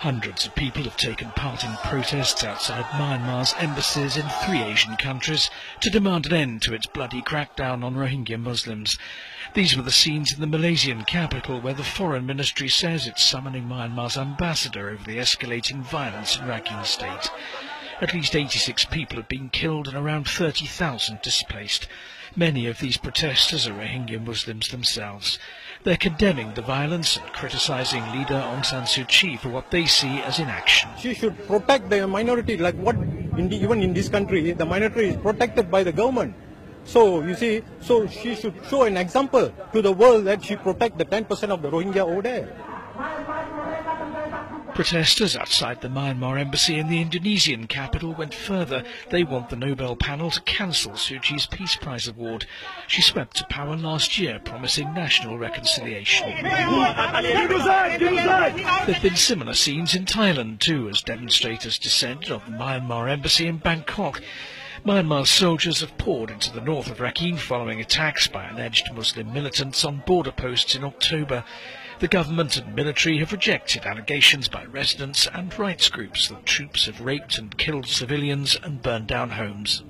Hundreds of people have taken part in protests outside Myanmar's embassies in three Asian countries to demand an end to its bloody crackdown on Rohingya Muslims. These were the scenes in the Malaysian capital where the foreign ministry says it's summoning Myanmar's ambassador over the escalating violence in Rakhine state. At least 86 people have been killed and around 30,000 displaced. Many of these protesters are Rohingya Muslims themselves. They're condemning the violence and criticising leader Aung San Suu Kyi for what they see as inaction. She should protect the minority like what in the, even in this country the minority is protected by the government. So you see, so she should show an example to the world that she protect the 10% of the Rohingya over there. Protesters outside the Myanmar embassy in the Indonesian capital went further. They want the Nobel panel to cancel Suu Kyi's Peace Prize award. She swept to power last year, promising national reconciliation. There have been similar scenes in Thailand too, as demonstrators descended on the Myanmar embassy in Bangkok. Myanmar's soldiers have poured into the north of Rakhine following attacks by alleged Muslim militants on border posts in October. The government and military have rejected allegations by residents and rights groups that troops have raped and killed civilians and burned down homes.